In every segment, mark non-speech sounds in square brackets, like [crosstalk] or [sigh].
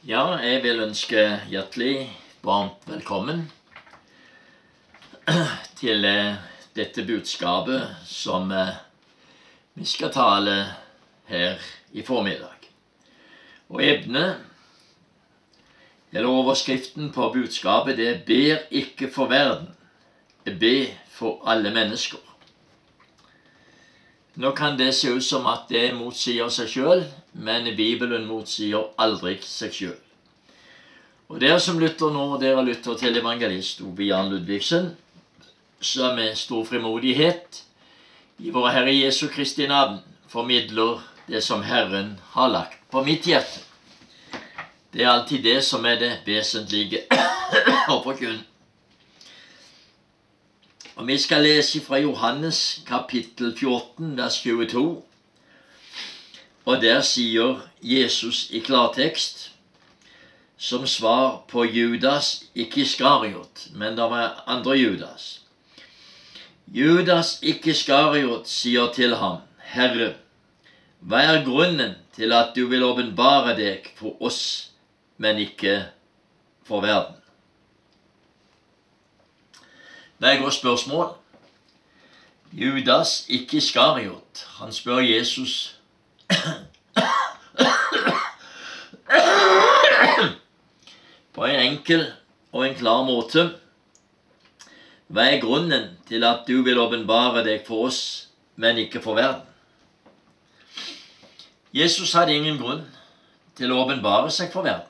Ja, jeg vil ønske hjertelig varmt velkommen til eh, dette budskapet som eh, vi skal tale her i formiddag. Og emnet, eller overskriften på budskapet, det er 'Ber ikke for verden, be for alle mennesker'. Nå kan det se ut som at det motsier seg sjøl, men Bibelen motsier aldri seg sjøl. Og dere som lytter nå, dere lytter til evangelist Ove Jan Ludvigsen, som med stor frimodighet i vår Herre Jesu Kristi navn formidler det som Herren har lagt på mitt hjerte. Det er alltid det som er det vesentlige [coughs] å forkynne. Og Vi skal lese fra Johannes kapittel 14, vers 22. Og der sier Jesus i klartekst, som svar på Judas, ikke Iskariot, men det var andre Judas. Judas ikke Iskariot sier til ham, Herre, hva er grunnen til at du vil åpenbare deg for oss, men ikke for verden? Det er et godt spørsmål. Judas, ikke Iskariot, han spør Jesus på en enkel og en klar måte. Hva er grunnen til at du vil åpenbare deg for oss, men ikke for verden? Jesus hadde ingen grunn til å åpenbare seg for verden.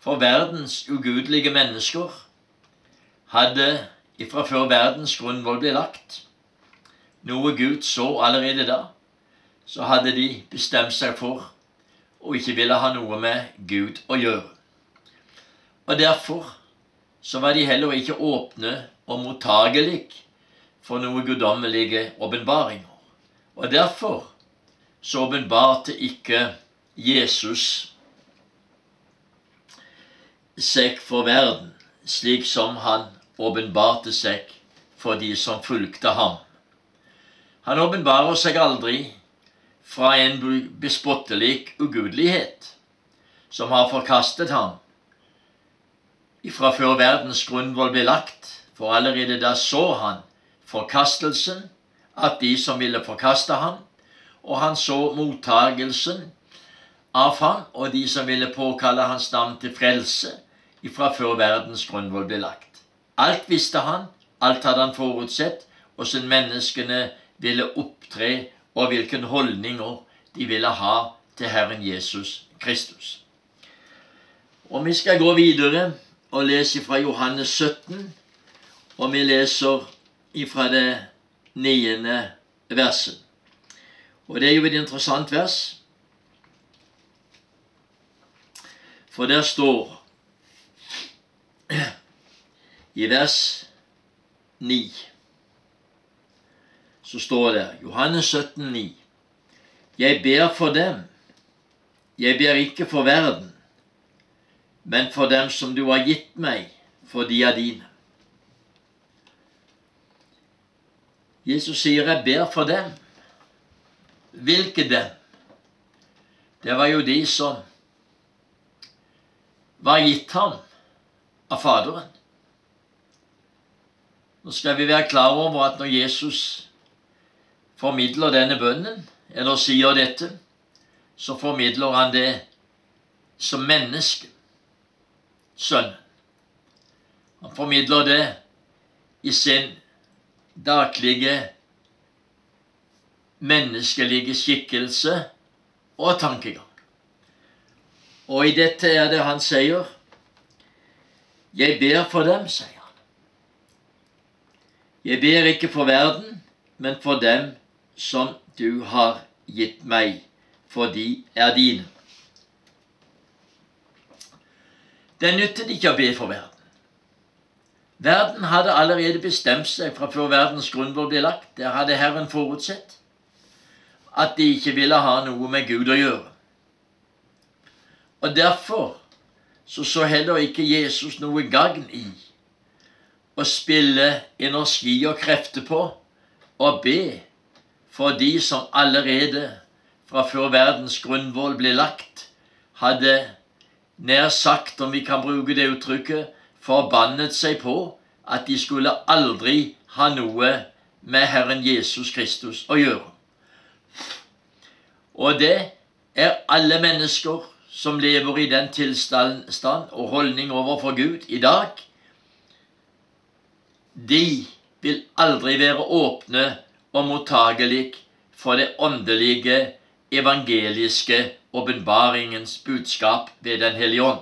For verdens ugudelige mennesker hadde ifra før verdens grunnvoll ble lagt, noe Gud så allerede da, så hadde de bestemt seg for å ikke ville ha noe med Gud å gjøre. Og derfor så var de heller ikke åpne og mottagelig for noe guddommelige åpenbaringer. Og derfor så åpenbarte ikke Jesus seg for verden, slik som han åpenbarte seg for de som fulgte ham. Han åpenbarer seg aldri fra en bespottelig ugudelighet som har forkastet ham ifra før verdens grunnvoll ble lagt, for allerede da så han forkastelsen, at de som ville forkaste ham, og han så mottagelsen av ham og de som ville påkalle hans navn til frelse, ifra før verdens grunnvoll ble lagt. Alt visste han, alt hadde han forutsett, åssen menneskene ville opptre, og hvilke holdninger de ville ha til Herren Jesus Kristus. Og Vi skal gå videre og lese fra Johannes 17, og vi leser ifra det niende verset. Og det er jo et interessant vers, for der står i vers 9 så står det Johannes 17, 9. Jeg ber for dem. Jeg ber ikke for verden, men for dem som du har gitt meg, for de er dine. Jesus sier, 'Jeg ber for dem'. Hvilke dem? Det var jo de som var gitt ham av Faderen. Nå skal vi være klar over at når Jesus formidler denne bønnen, eller sier dette, så formidler han det som menneske. Sønnen. Han formidler det i sin daglige menneskelige skikkelse og tankegang. Og i dette er det han sier, 'Jeg ber for dem', sier jeg ber ikke for verden, men for dem som du har gitt meg, for de er dine. Det nyttet ikke å be for verden. Verden hadde allerede bestemt seg fra før verdens grunnvoll ble lagt. Der hadde Herren forutsett at de ikke ville ha noe med Gud å gjøre. Og derfor så så heller ikke Jesus noe gagn i å spille energi og krefter på og be for de som allerede fra før verdens grunnvoll ble lagt, hadde nær sagt, om vi kan bruke det uttrykket, forbannet seg på at de skulle aldri ha noe med Herren Jesus Kristus å gjøre. Og det er alle mennesker som lever i den tilstand og holdning overfor Gud i dag. De vil aldri være åpne og mottagelig for det åndelige, evangeliske åpenbaringens budskap ved Den hellige ånd.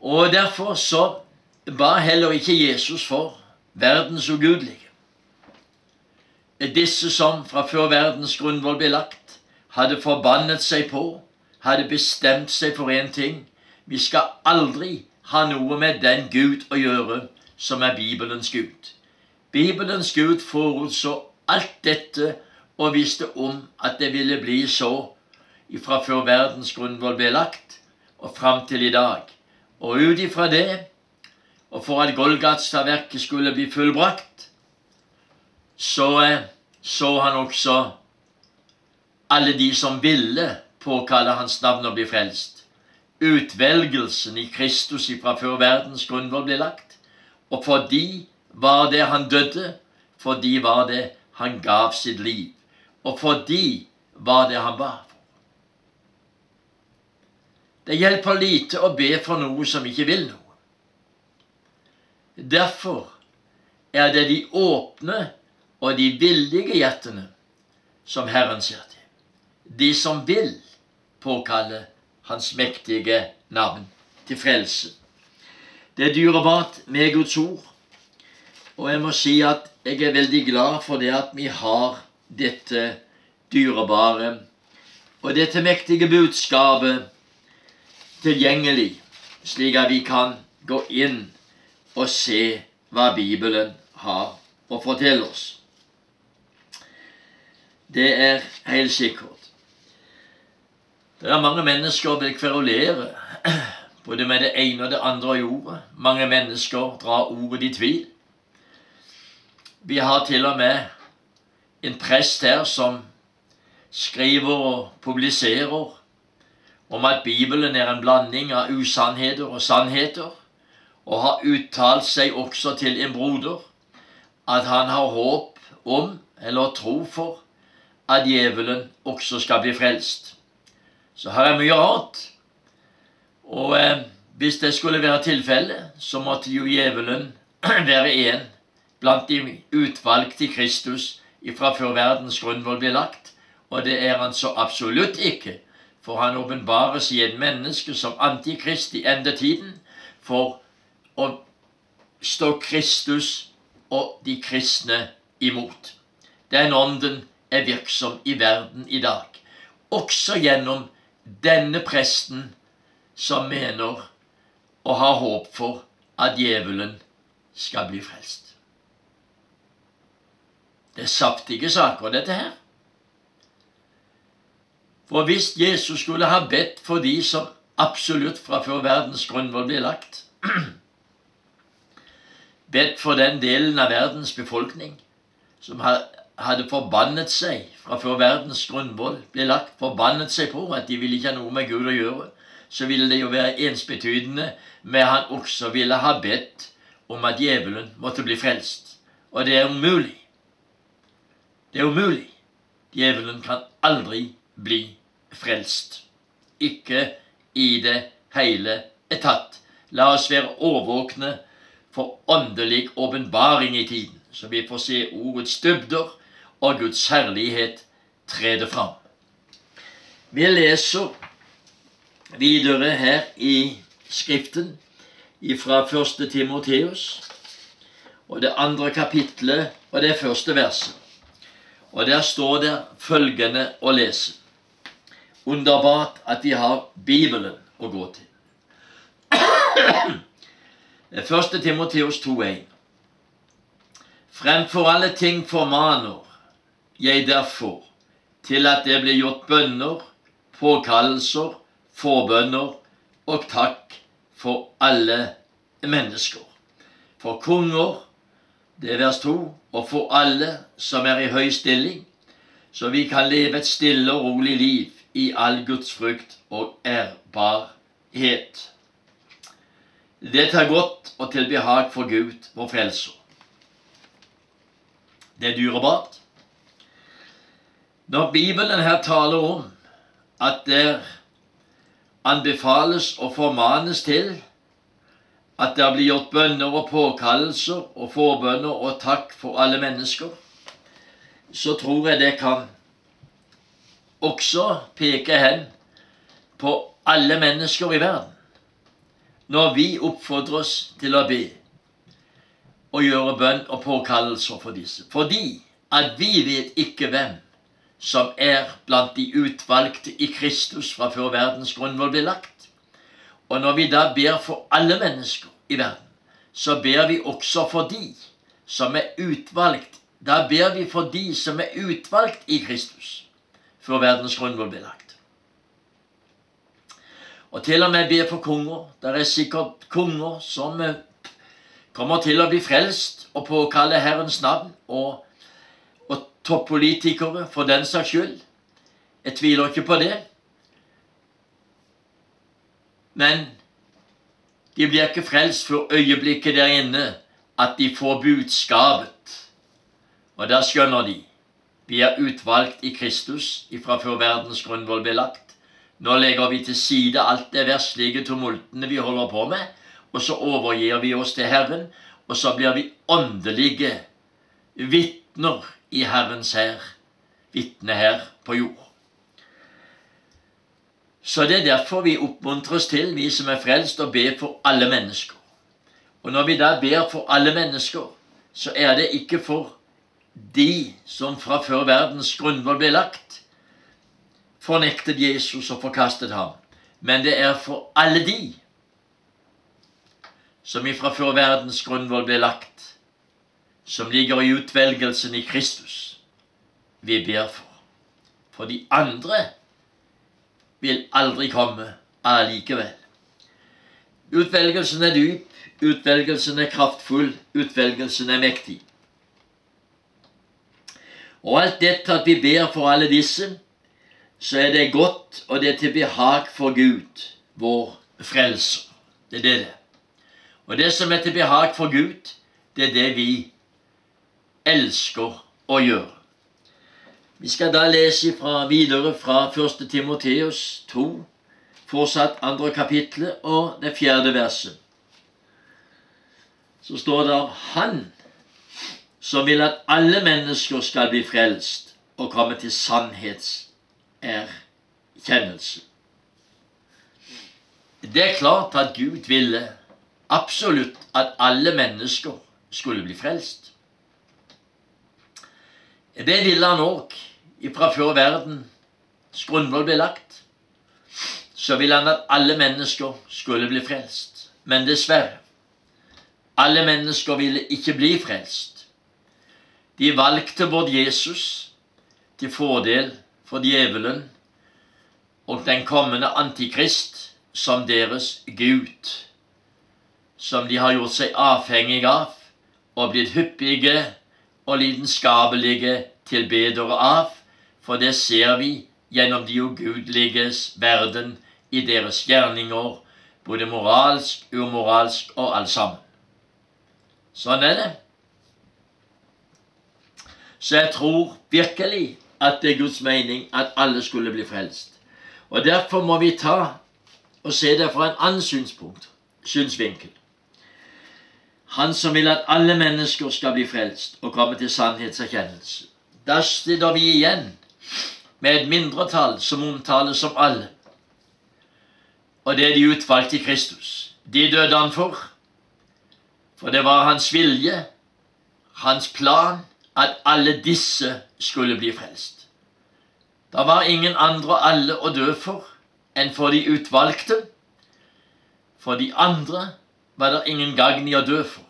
Og derfor så ba heller ikke Jesus for verdens ugudelige. Disse som fra før verdens grunnvoll ble lagt, hadde forbannet seg på, hadde bestemt seg for én ting. Vi skal aldri ha noe med den Gud å gjøre som er Bibelens Gud. Bibelens Gud forutså alt dette og visste om at det ville bli så fra før verdens grunnvoll ble lagt og fram til i dag. Og ut ifra det, og for at Golgats-verket skulle bli fullbrakt, så eh, så han også alle de som ville påkalle hans navn og bli frelst. Utvelgelsen i Kristus fra før verdens grunnvoll ble lagt. Og fordi var det han døde, fordi var det han gav sitt liv. Og fordi var det han var. Det hjelper lite å be for noe som ikke vil noe. Derfor er det de åpne og de villige hjertene som Herren ser til. De som vil påkalle Hans mektige navn til frelse. Det er dyrebart med Guds ord, og jeg må si at jeg er veldig glad for det at vi har dette dyrebare og dette mektige budskapet tilgjengelig, slik at vi kan gå inn og se hva Bibelen har å fortelle oss. Det er helt sikkert. Det er mange mennesker vil kverulere både med det ene og det andre ordet. Mange mennesker drar ordet i tvil. Vi har til og med en prest her som skriver og publiserer om at Bibelen er en blanding av usannheter og sannheter, og har uttalt seg også til en broder at han har håp om, eller tro for, at djevelen også skal bli frelst. Så her er mye rart. Og eh, hvis det skulle være tilfellet, så måtte jo djevelen [clears throat] være en blant de utvalgte Kristus fra før verdens grunnvoll ble lagt, og det er han så absolutt ikke for han åpenbares i et menneske som antikrist i endetiden for å stå Kristus og de kristne imot. Den ånden er virksom i verden i dag, også gjennom denne presten som mener og har håp for at djevelen skal bli frelst. Det er saftige saker, dette her. For hvis Jesus skulle ha bedt for de som absolutt fra før verdens grunnvoll ble lagt [clears throat] Bedt for den delen av verdens befolkning som hadde forbannet seg fra før verdens grunnvoll ble lagt, forbannet seg på at de ville ikke ha noe med Gud å gjøre, så ville det jo være ensbetydende med han også ville ha bedt om at djevelen måtte bli frelst. Og det er umulig. Det er umulig. Djevelen kan aldri bli frelst. Ikke i det hele tatt. La oss være årvåkne for åndelig åpenbaring i tiden, så vi får se ordets dybder og Guds herlighet trede fram. Vi leser videre her i Skriften fra 1. Timoteus, og det andre kapitlet og det første verset. Og der står det følgende å lese underbart at vi har Bibelen å gå til. Det første Timoteus 2,1. Fremfor alle ting formaner jeg derfor til at det blir gjort bønner, påkallelser, forbønner og takk for alle mennesker. For konger, det er vers 2, og for alle som er i høy stilling, så vi kan leve et stille og rolig liv i all Guds frukt og ærbarhet. Det tar godt og til behag for Gud, vår frelser. Det er dyrebart. Når Bibelen her taler om at det anbefales og formanes til at det blir gjort bønner og påkallelser og forbønner og takk for alle mennesker, så tror jeg det kan også peke hen på alle mennesker i verden. Når vi oppfordres til å be og gjøre bønn og påkallelser for disse. Fordi at vi vet ikke hvem som er blant de utvalgte i Kristus fra før verdens grunnvoll ble lagt. Og når vi da ber for alle mennesker i verden, så ber vi også for de som er utvalgt. Da ber vi for de som er utvalgt i Kristus før verdens grunnvoll ble lagt. Og til og med ber for konger. Det er sikkert konger som eh, kommer til å bli frelst og påkalle Herrens navn. og toppolitikere, for den saks skyld. Jeg tviler ikke på det. Men de blir ikke frelst for øyeblikket der inne at de får budskapet. Og da skjønner de vi er utvalgt i Kristus ifra før verdens grunnvoll ble lagt. Nå legger vi til side alt det verslige tumultene vi holder på med, og så overgir vi oss til Herren, og så blir vi åndelige vitner i Herrens hær, vitne her på jord. Så det er derfor vi oppmuntres til, vi som er frelst, å be for alle mennesker. Og når vi da ber for alle mennesker, så er det ikke for de som fra før verdens grunnvoll ble lagt, fornektet Jesus og forkastet ham, men det er for alle de som ifra før verdens grunnvoll ble lagt, som ligger i utvelgelsen i Kristus, vi ber for. For de andre vil aldri komme allikevel. Utvelgelsen er dyp, utvelgelsen er kraftfull, utvelgelsen er mektig. Og alt dette at vi ber for alle disse, så er det godt, og det er til behag for Gud, vår frelser. Det er det. Og det som er til behag for Gud, det er det vi elsker å gjøre. Vi skal da lese fra, videre fra 1. Timoteus 2, fortsatt andre kapitlet og det fjerde verset. Så står det Han som vil at alle mennesker skal bli frelst og komme til sannhetserkjennelse. Det er klart at Gud ville absolutt at alle mennesker skulle bli frelst. Det ville han òg fra før verdens grunnvoll ble lagt. Så ville han at alle mennesker skulle bli frelst. Men dessverre, alle mennesker ville ikke bli frelst. De valgte både Jesus til fordel for djevelen og den kommende antikrist som deres Gud, som de har gjort seg avhengig av og blitt hyppige og lidenskapelige tilbedere av, for det ser vi gjennom de ugudeliges verden i deres gjerninger, både moralsk, umoralsk og alt sammen. Sånn er det. Så jeg tror virkelig at det er Guds mening at alle skulle bli frelst. Og Derfor må vi ta og se det fra en annen synspunkt, synsvinkel. Han som vil at alle mennesker skal bli frelst og komme til sannhetserkjennelse. Da stiller vi igjen med et mindretall som omtales som alle. Og det er de utvalgte i Kristus. De døde han for. For det var hans vilje, hans plan, at alle disse skulle bli frelst. Da var ingen andre alle å dø for enn for de utvalgte. For de andre var det ingen gagn i å dø for,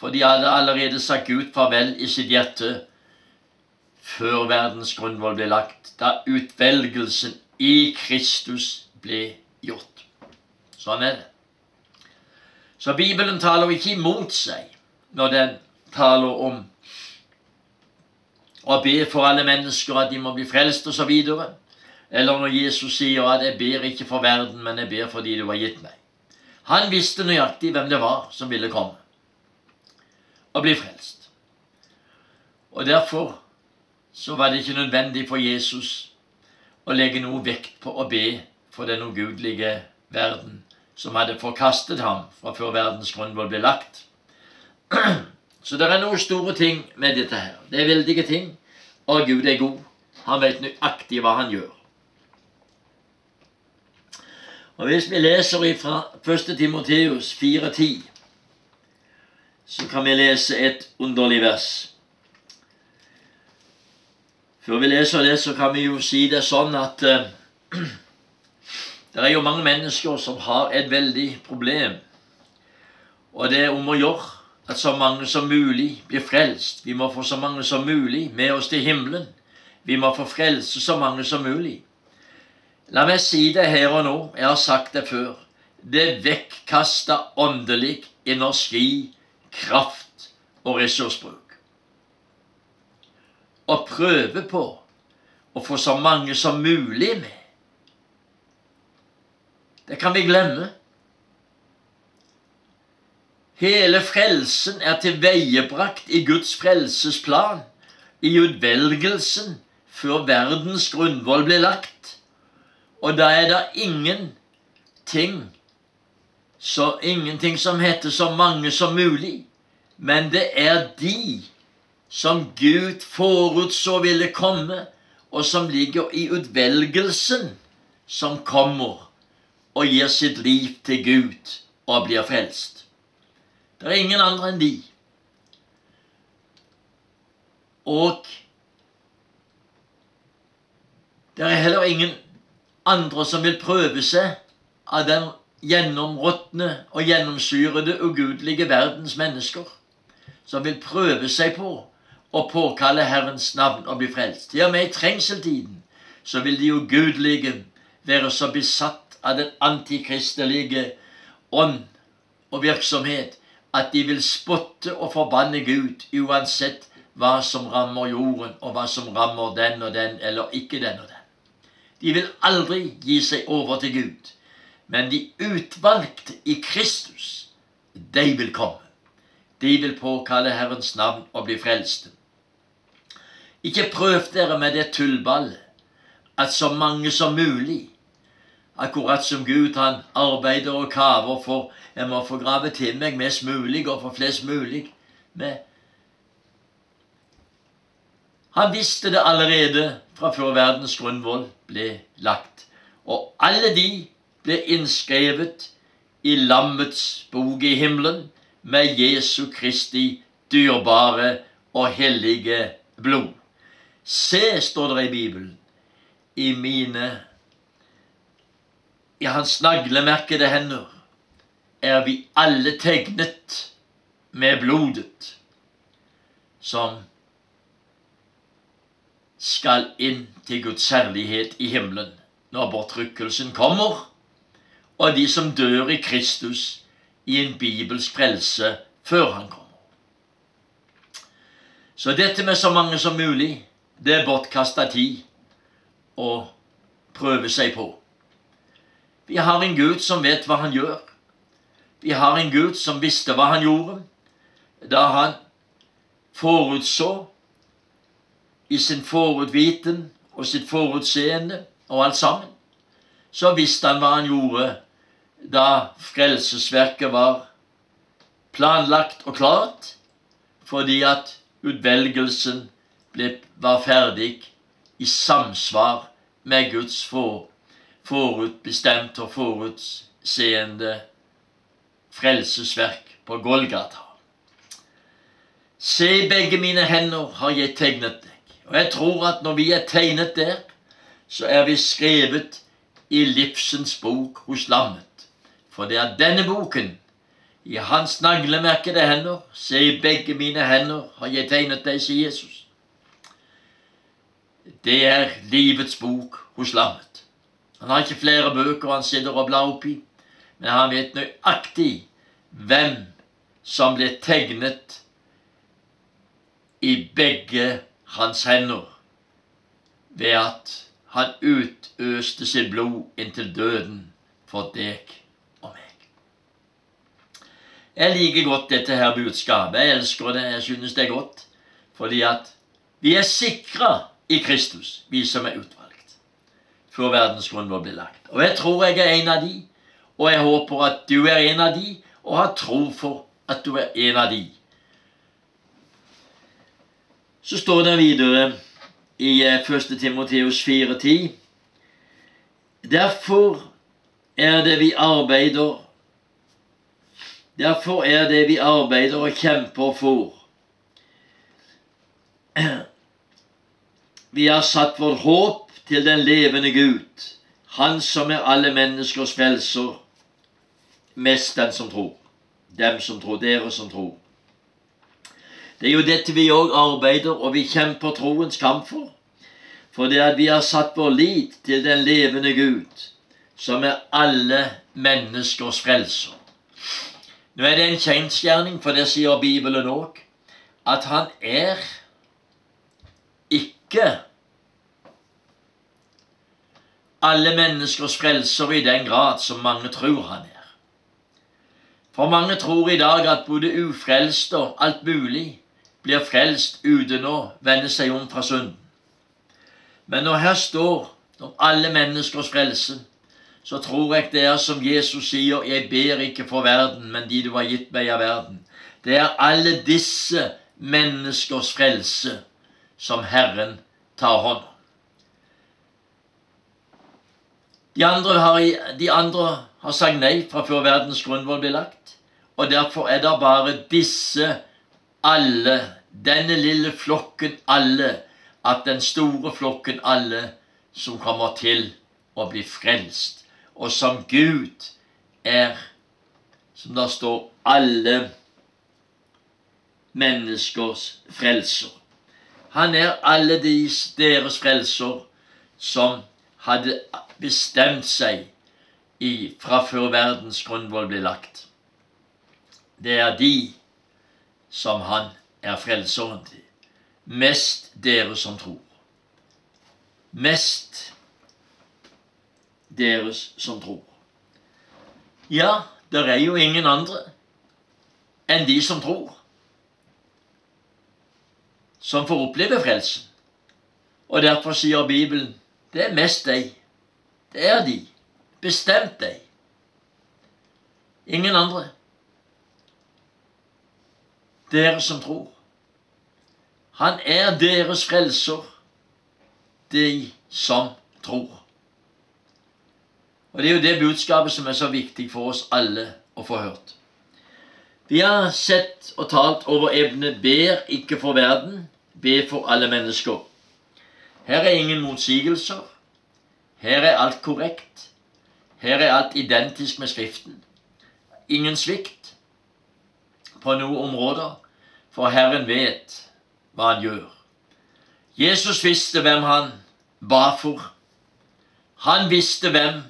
for de hadde allerede sagt Gud farvel i sitt hjerte før verdens grunnvoll ble lagt, da utvelgelsen i Kristus ble gjort. Sånn er det. Så Bibelen taler ikke imot seg når den taler om å be for alle mennesker at de må bli frelst osv. Eller når Jesus sier at 'jeg ber ikke for verden, men jeg ber fordi du har gitt meg'. Han visste nøyaktig hvem det var som ville komme og bli frelst. Og derfor så var det ikke nødvendig for Jesus å legge noe vekt på å be for den ugudelige verden som hadde forkastet ham fra før verdens grunnvoll ble lagt. [clears throat] Så det er noen store ting med dette her. Det er veldige ting. Og Gud er god. Han vet nøyaktig hva han gjør. Og Hvis vi leser fra 1. Timoteus 4,10, så kan vi lese et underlig vers. Før vi leser det, så kan vi jo si det sånn at uh, [clears throat] det er jo mange mennesker som har et veldig problem. Og det er om å gjøre at så mange som mulig blir frelst. Vi må få så mange som mulig med oss til himmelen. Vi må få frelse så mange som mulig. La meg si det her og nå. Jeg har sagt det før. Det vekkkasta åndelig energi, kraft og ressursbruk. Å prøve på å få så mange som mulig med. Det kan vi glemme. Hele frelsen er tilveiebrakt i Guds frelsesplan, i utvelgelsen, før verdens grunnvoll ble lagt. Og da er det ingenting så ingenting som heter så mange som mulig, men det er de som Gud forutså ville komme, og som ligger i utvelgelsen, som kommer og gir sitt liv til Gud og blir frelst. Det er ingen andre enn de. Og det er heller ingen andre som vil prøve seg av den gjennområtne og gjennomsyrede ugudelige verdens mennesker, som vil prøve seg på å påkalle Herrens navn og bli frelst. Til og med i trengseltiden så vil de ugudelige være så besatt av den antikristelige ånd og virksomhet at de vil spotte og forbanne Gud uansett hva som rammer jorden, og hva som rammer den og den, eller ikke den og den. De vil aldri gi seg over til Gud. Men de utvalgte i Kristus, de vil komme. De vil påkalle Herrens navn og bli frelste. Ikke prøv dere med det tullballet at så mange som mulig Akkurat som Gud han arbeider og kaver for Jeg må få grave til meg mest mulig og få flest mulig med. Han visste det allerede fra før verdens grunnvoll ble lagt. Og alle de ble innskrevet i Lammets bok i himmelen med Jesu Kristi dyrebare og hellige blod. Se, står det i Bibelen, i mine i hans naglemerkede hender er vi alle tegnet med blodet som skal inn til Guds herlighet i himmelen når bortrykkelsen kommer, og de som dør i Kristus i en bibelsk frelse før han kommer. Så dette med så mange som mulig, det er bortkasta tid å prøve seg på. Vi har en Gud som vet hva han gjør. Vi har en Gud som visste hva han gjorde da han forutså i sin forutviten og sitt forutseende og alt sammen. Så visste han hva han gjorde da frelsesverket var planlagt og klart, fordi at utvelgelsen ble, var ferdig i samsvar med Guds for, forutbestemt og forutseende frelsesverk på Golgata. Se, begge mine hender har jeg tegnet deg. Og jeg tror at når vi er tegnet der, så er vi skrevet i livsens bok hos Lammet. For det er denne boken, i hans naglemerkede hender, se, i begge mine hender har jeg tegnet deg, sier Jesus. Det er livets bok hos Lammet. Han har ikke flere bøker han sitter og blar oppi, men han vet nøyaktig hvem som ble tegnet i begge hans hender ved at han utøste sitt blod inntil døden for deg og meg. Jeg liker godt dette her budskapet. Jeg elsker det. Jeg synes det er godt. Fordi at vi er sikra i Kristus, vi som er utvalgt, før verdens vår blir lagt. Og jeg tror jeg er en av de, og jeg håper at du er en av de, og har tro for at du er en av de. Så står det videre i 1. Timoteos Timoteus 4,10.: Derfor er det vi arbeider Derfor er det vi arbeider og kjemper for. Vi har satt vårt håp til den levende Gud, Han som er alle menneskers frelser, mest den som tror. Dem som tror, dere som tror. Det er jo dette vi òg arbeider og vi kjemper troens kamp for. For det at vi har satt vår lit til den levende Gud, som er alle menneskers frelser. Nå er det en kjensgjerning, for det sier Bibelen òg, at han er ikke alle menneskers frelser i den grad som mange tror han er. For mange tror i dag at både ufrelste og alt mulig blir frelst uten å vende seg om fra synd. Men når her står om alle menneskers frelse, så tror jeg det er som Jesus sier, 'Jeg ber ikke for verden, men de du har gitt meg av verden'. Det er alle disse menneskers frelse som Herren tar hånd om. De andre, har, de andre har sagt nei fra før verdens grunnvoll ble lagt, og derfor er det bare disse alle, denne lille flokken alle, at den store flokken alle som kommer til å bli frelst, og som Gud er, som det står, alle menneskers frelser. Han er alle deres, frelser som hadde bestemt seg fra før verdens grunnvoll ble lagt. Det er de som han er frelseren til. Mest dere som tror. Mest deres som tror. Ja, det er jo ingen andre enn de som tror, som får oppleve frelsen. Og derfor sier Bibelen det er mest deg. Det er de. Bestemt deg. Ingen andre dere som tror. Han er deres frelser, de som tror. Og Det er jo det budskapet som er så viktig for oss alle å få hørt. Vi har sett og talt over evne 'ber ikke for verden, be for alle mennesker'. Her er ingen motsigelser. Her er alt korrekt. Her er alt identisk med Skriften. Ingen svikt på noen områder for Herren vet hva han gjør. Jesus visste hvem han ba for. Han visste hvem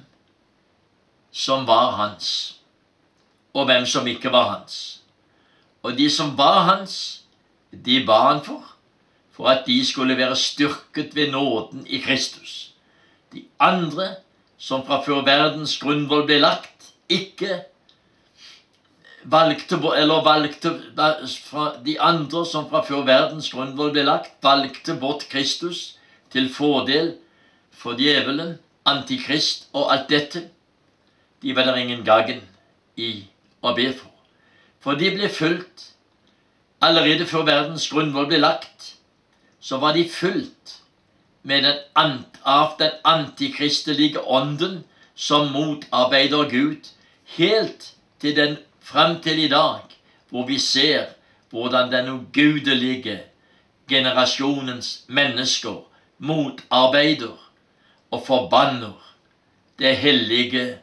som var hans, og hvem som ikke var hans. Og de som var hans, de ba han for, for at de skulle være styrket ved nåden i Kristus. De andre, som fra før verdens grunnvoll ble lagt, ikke valgte, eller valgte De andre som fra før verdens grunnvoll ble lagt, valgte bort Kristus til fordel for djevelen, antikrist og alt dette. De var der ingen gagn i å be for. For de ble fulgt allerede før verdens grunnvoll ble lagt. Så var de fulgt med den, av den antikristelige ånden som motarbeider Gud, helt til den frem til i dag, hvor vi ser hvordan den ugudelige generasjonens mennesker motarbeider og forbanner det hellige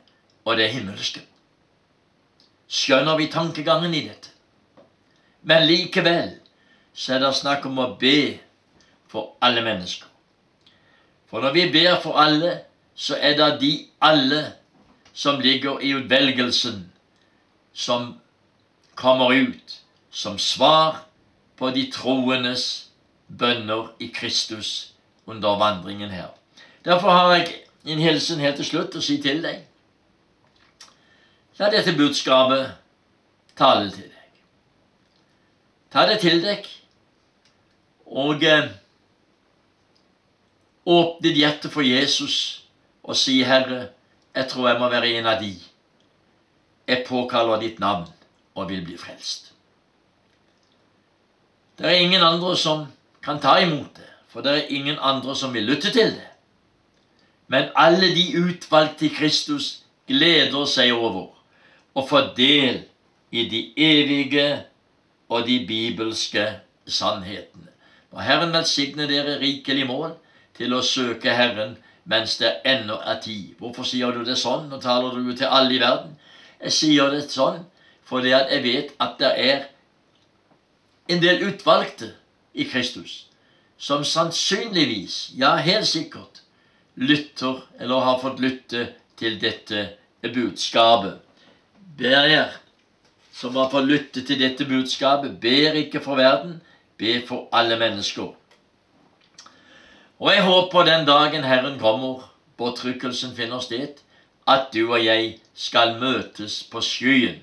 og det himmelske. Skjønner vi tankegangen i dette? Men likevel så er det snakk om å be for alle mennesker. For når vi ber for alle, så er det de alle som ligger i utvelgelsen som kommer ut som svar på de troendes bønner i Kristus under vandringen her. Derfor har jeg en hilsen helt til slutt å si til deg. La dette budskapet tale til deg. Ta det til deg, og eh, åpne ditt hjerte for Jesus og si, Herre, jeg tror jeg må være en av de. Jeg påkaller ditt navn og vil bli frelst. Det er ingen andre som kan ta imot det, for det er ingen andre som vil lytte til det. Men alle de utvalgte i Kristus gleder seg over å få del i de evige og de bibelske sannhetene. Og Herren velsigne dere rikelig mål til å søke Herren mens det ennå er tid. Hvorfor sier du det sånn? Nå taler du til alle i verden. Jeg sier det sånn fordi jeg vet at det er en del utvalgte i Kristus som sannsynligvis, ja, helt sikkert, lytter eller har fått lytte til dette budskapet. Ber som har fått lytte til dette budskapet, ber ikke for verden, ber for alle mennesker. Og jeg håper den dagen Herren kommer, påtrykkelsen finner sted, at du og jeg skal møtes på skyen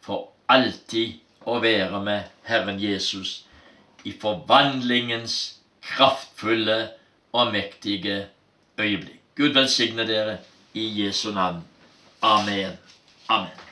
for alltid å være med Herren Jesus i forvandlingens kraftfulle og mektige øyeblikk. Gud velsigne dere i Jesu navn. Amen. Amen.